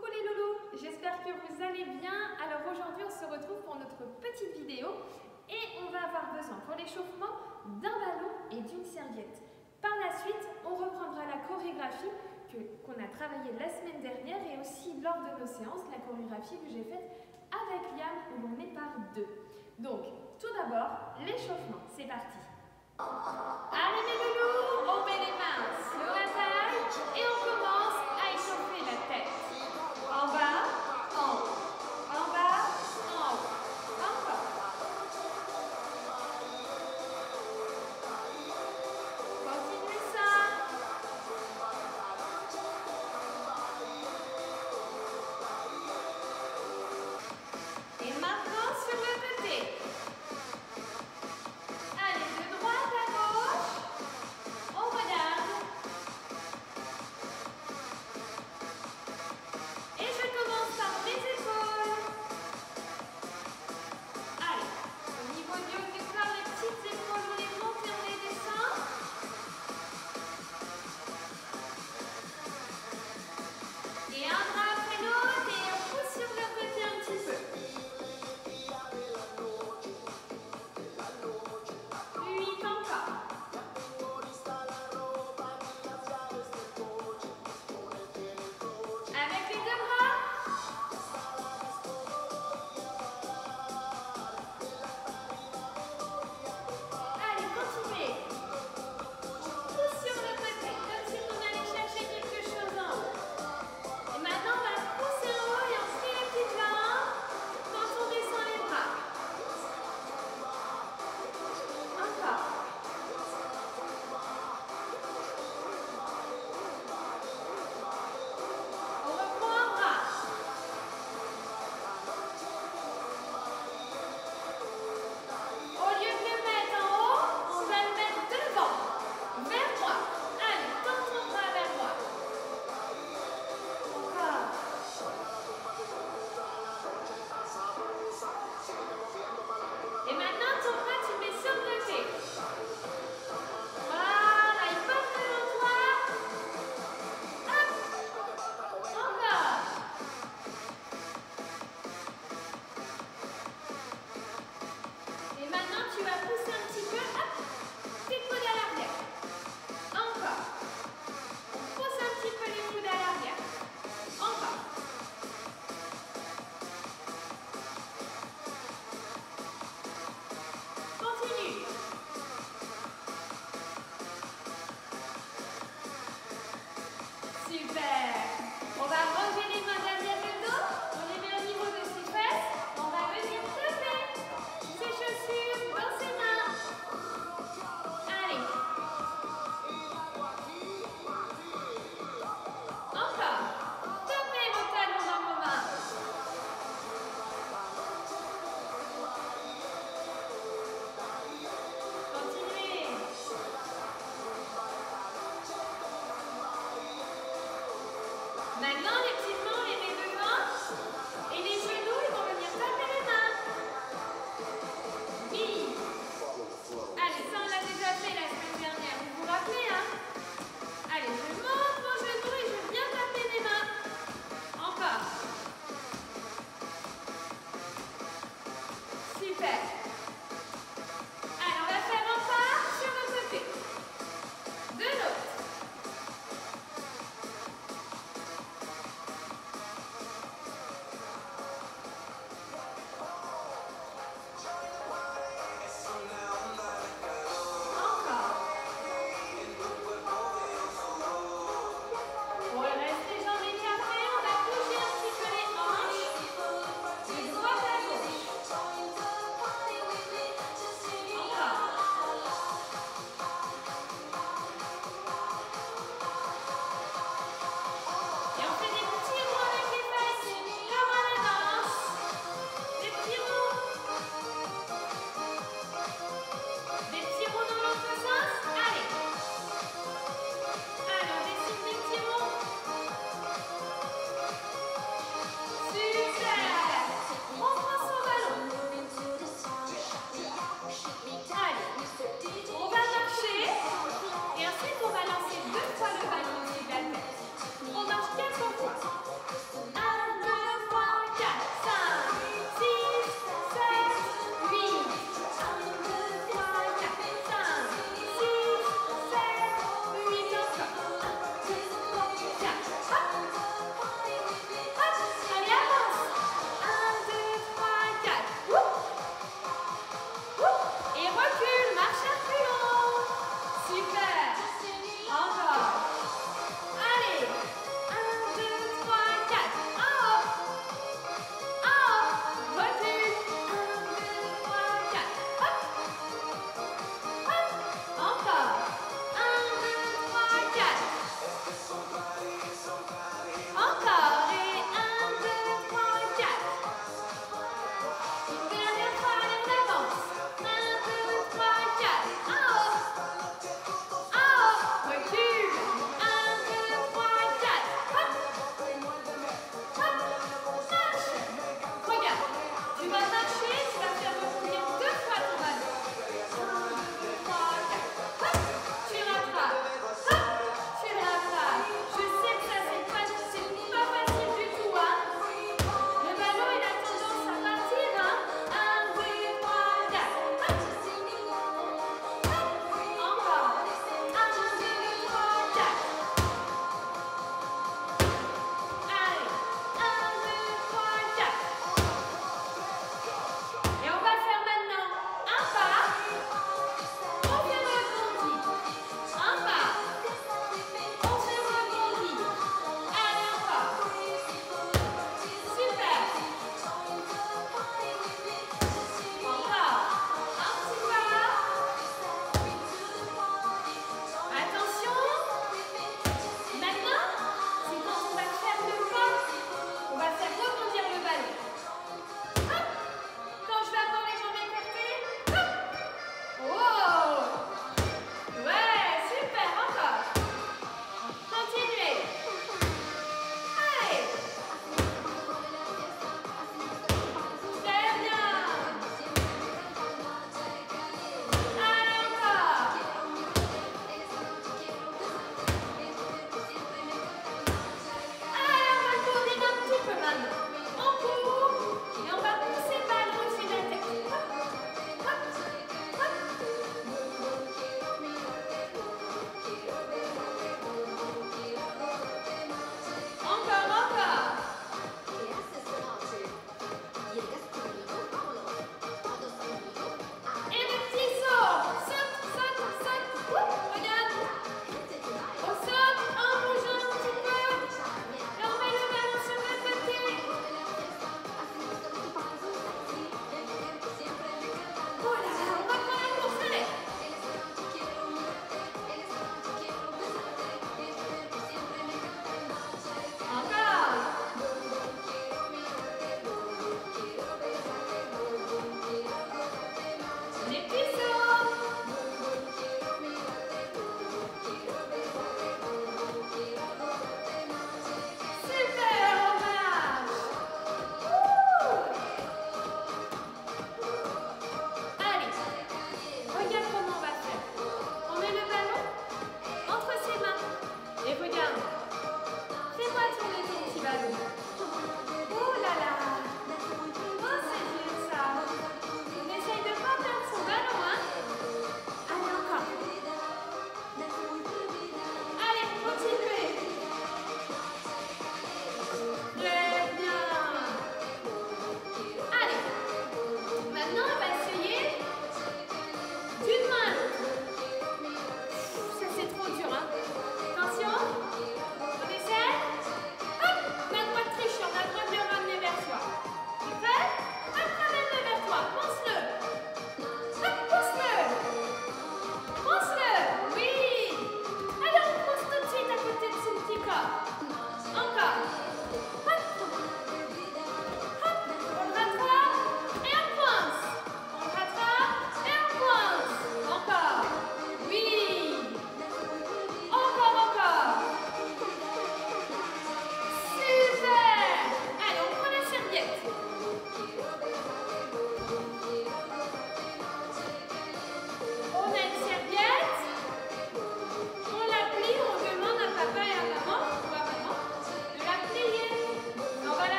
Coucou les loulous, j'espère que vous allez bien. Alors aujourd'hui on se retrouve pour notre petite vidéo et on va avoir besoin pour l'échauffement d'un ballon et d'une serviette. Par la suite, on reprendra la chorégraphie qu'on a travaillée la semaine dernière et aussi lors de nos séances, la chorégraphie que j'ai faite avec Liam où l'on est par deux. Donc, tout d'abord, l'échauffement, c'est parti. Allez les loulous, on met les mains sur la taille et on commence à échauffer la tête. En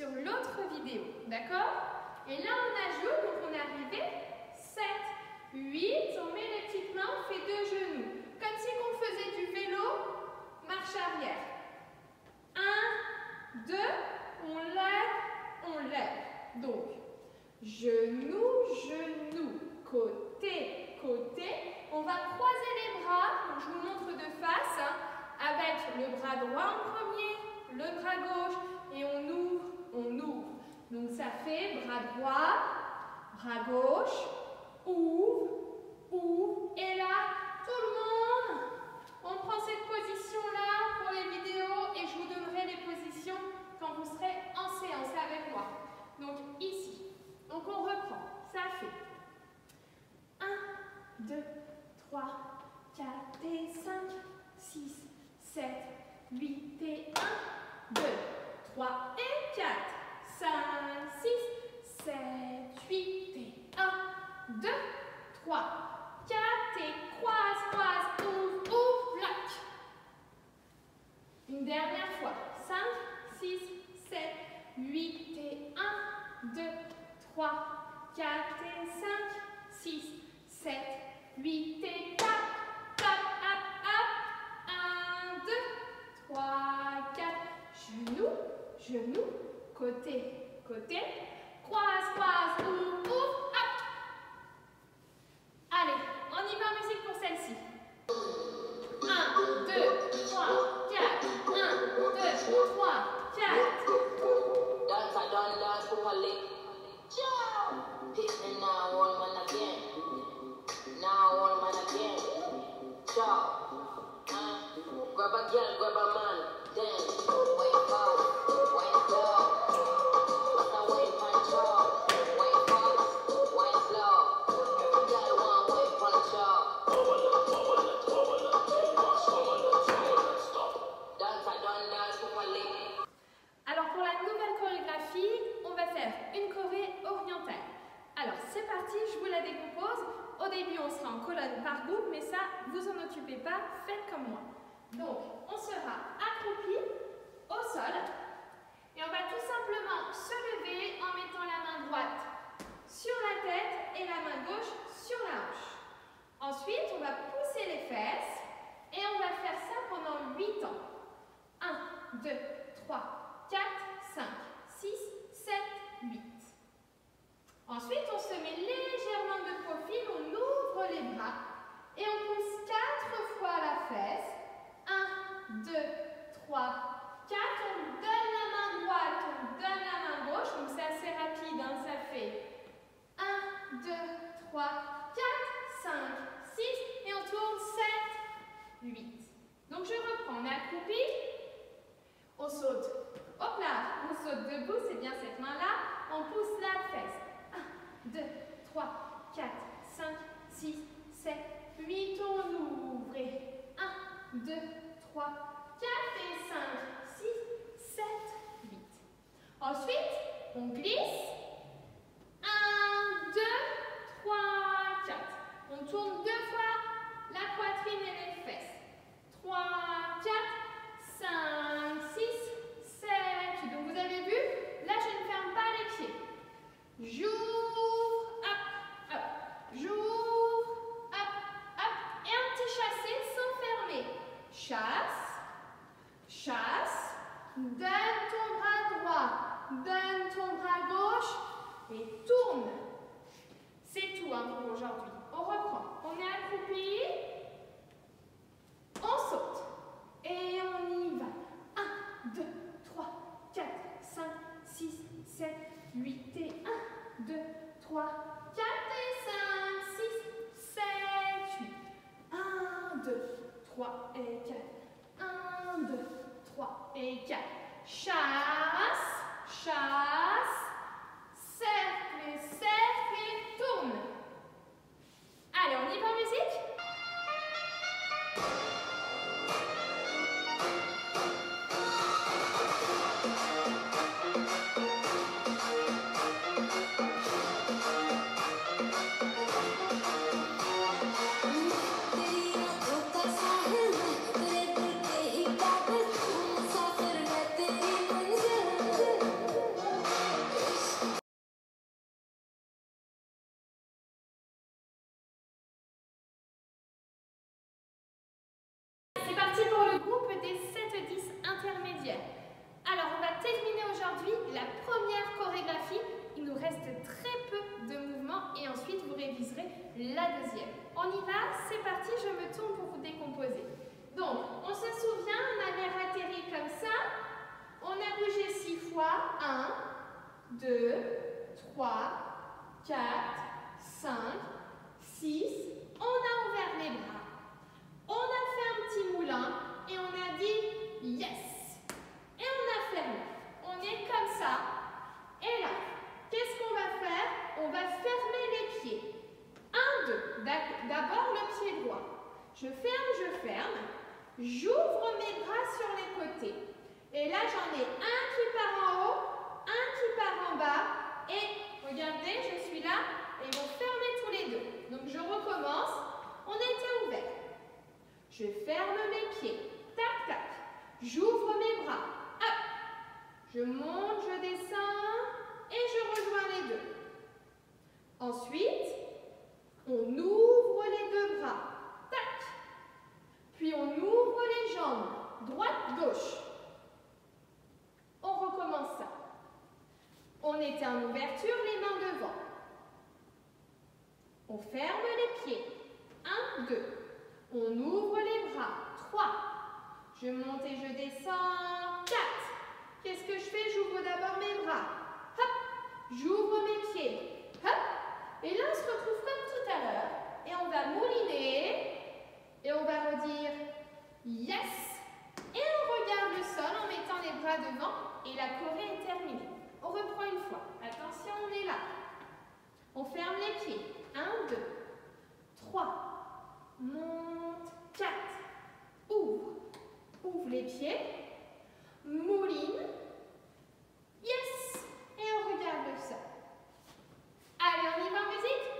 sur l'autre vidéo. D'accord? Et là, on ajoute, donc on est arrivé, 7, 8, on met les petites mains, on fait deux genoux. Comme si on faisait du vélo, marche arrière. 1, 2, on lève, on lève. Donc, genou, genou, côté, côté. On va croiser les bras, je vous montre de face, hein, avec le bras droit en premier, le bras gauche, et on ouvre on ouvre. Donc ça fait bras droit, bras gauche, ouvre, ouvre. Et là, tout le monde, on prend cette position-là pour les vidéos et je vous donnerai les positions quand vous serez en séance avec 8, on ouvre. 1, 2, 3, 4 et 5, 6, 7, 8. Ensuite, on glisse. 1, 2, 3, 4. On tourne deux fois la poitrine et les fesses. 3, 4, 5, 6, 7, Donc vous avez vu, là je ne ferme pas les pieds. J'ouvre, hop, hop, j'ouvre. chasse, chasse, donne ton bras droit, donne ton bras gauche et tourne. C'est tout hein, pour aujourd'hui. On reprend. On est accroupi, on saute et on y va. 1, 2, 3, 4, 5, 6, 7, 8 et 1, 2, 3, 4. 4. Chasse, terminer aujourd'hui la première chorégraphie. Il nous reste très peu de mouvements et ensuite vous réviserez la deuxième. On y va, c'est parti, je me tourne pour vous décomposer. Donc, on se souvient, on avait atterri comme ça. On a bougé six fois. 1, 2, 3, 4, 5, 6. On a ouvert les bras. On a fait un petit moulin et on a dit yes. Et on a fermé. Comme ça. Et là, qu'est-ce qu'on va faire? On va fermer les pieds. Un, deux. D'ac- D'abord le pied droit. Je ferme, je ferme. J'ouvre mes bras sur les côtés. Et là, j'en ai un qui part en haut, un qui part en bas. Et regardez, je suis là et ils vont fermer tous les deux. Donc je recommence. On était ouvert. Je ferme mes pieds. Tac, tac. J'ouvre mes bras. Hop. Je monte, je descends et je rejoins les deux. Ensuite, on ouvre les deux bras. Tac. Puis on ouvre les jambes. Droite, gauche. On recommence ça. On était en ouverture, les mains devant. On ferme les pieds. 1, 2. On ouvre les bras. 3. Je monte et je descends. 4. Qu'est-ce que je fais J'ouvre d'abord mes bras. Hop. J'ouvre mes pieds. Hop. Et là, on se retrouve comme tout à Et on va mouliner. Et on va redire yes. Et on regarde le sol en mettant les bras devant. Et la choré est terminée. On reprend une fois. Attention, on est là. On ferme les pieds. 1, 2, 3. Monte. 4. Ouvre. Ouvre les pieds. Mouline. Yes. Et on regarde le sol. Allez, on y va en musique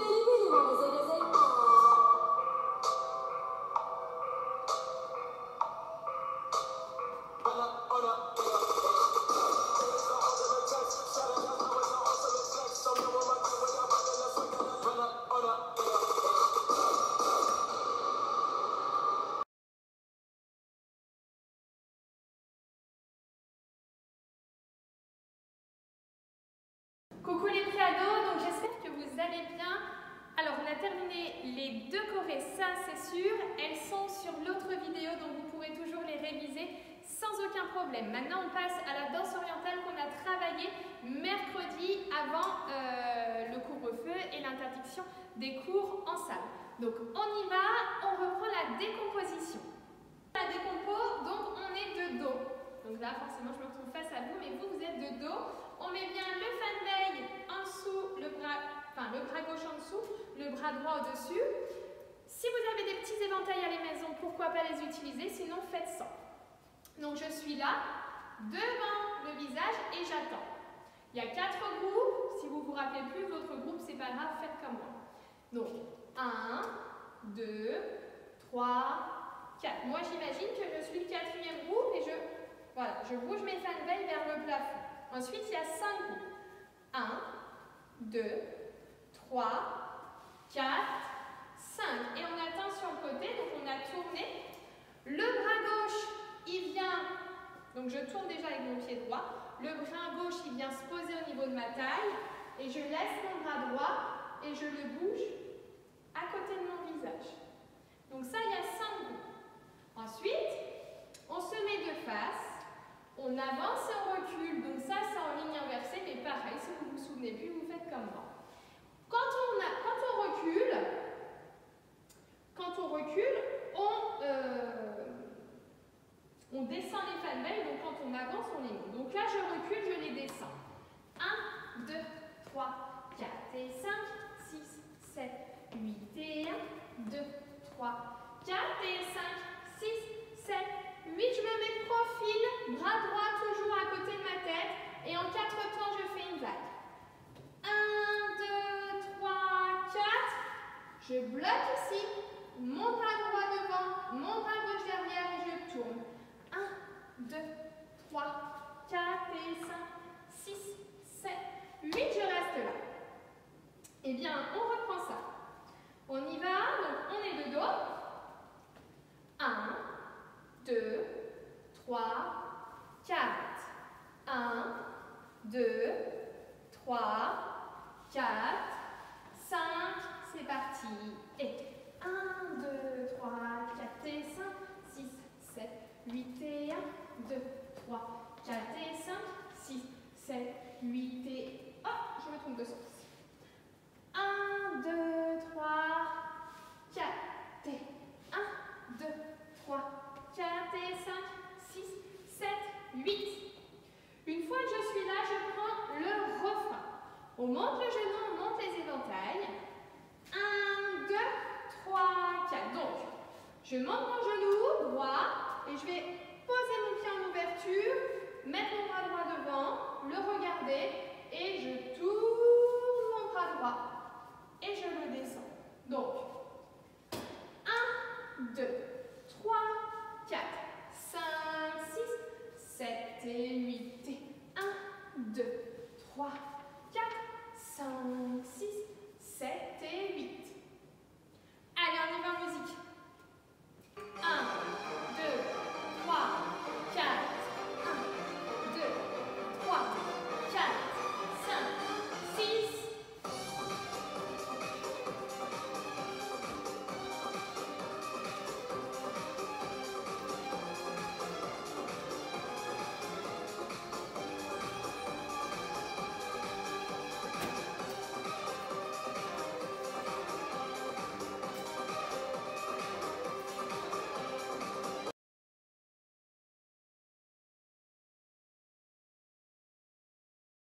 allez bien. Alors on a terminé les deux chorés, ça c'est sûr. Elles sont sur l'autre vidéo, donc vous pourrez toujours les réviser sans aucun problème. Maintenant on passe à la danse orientale qu'on a travaillé mercredi avant euh, le couvre-feu et l'interdiction des cours en salle. Donc on y va, on reprend la décomposition. La décompo, donc on est de dos. Donc là forcément je me retrouve face à vous, mais vous vous êtes de dos. On met bien le fan en dessous, le bras, enfin le bras gauche en dessous, le bras droit au-dessus. Si vous avez des petits éventails à la maison, pourquoi pas les utiliser, sinon faites sans. Donc je suis là, devant le visage et j'attends. Il y a quatre groupes, si vous vous rappelez plus, votre groupe c'est pas grave, faites comme moi. Donc 1, 2, 3, 4. Moi j'imagine que je suis le quatrième groupe et je, voilà, je bouge mes fan veille vers le plafond. Ensuite, il y a 5 groupes. 1, 2, 3, 4, 5. Et on attend sur le côté, donc on a tourné. Le bras gauche, il vient, donc je tourne déjà avec mon pied droit. Le bras gauche, il vient se poser au niveau de ma taille. Et je laisse mon bras droit et je le bouge à côté de mon visage. Donc ça, il y a 5 groupes. Ensuite, on se met de face. On avance et on recule, donc ça c'est en ligne inversée, mais pareil, si vous ne vous souvenez plus, vous faites comme moi. Quand on, a, quand on recule, quand on recule, on, euh, on descend les fan donc quand on avance, on les monte. Donc là, je recule, je les descends. 1, 2, 3, 4 et 5, 6, 7, 8 et 1, 2, 3, 4 et 5, 6, 7, 8. Je me mets profil, bras droit toujours à côté de ma tête et en quatre temps, je fais une vague. Je bloque ici. Mon bras droit devant, mon bras gauche derrière et je tourne. 1, 2, 3, 4 et 5, 6, 7, 8. Je reste là. Eh bien, on reprend ça. On y va. Donc, on est de dos. 1, 2, 3, 4. 1, 2, 3, 4, 5. C'est parti. Et 1, 2, 3, 4 et 5, 6, 7, 8 et 1, 2, 3, 4 et 5, 6, 7, 8 et... Oh, je me trompe de sens. 1, 2, 3, 4 et 1, 2, 3, 4 et 5, 6, 7, 8. Une fois que je suis là, je prends le refrain. On monte le genou, on monte les éventails. 1, 2, 3, 4. Donc, je monte mon genou droit et je vais poser mon pied en ouverture, mettre mon bras droit devant, le regarder et je tourne mon bras droit et je le descends. Donc, 1, 2, 3, 4, 5, 6, 7 et 8. Et 1, 2, 3, 4, 5, 6.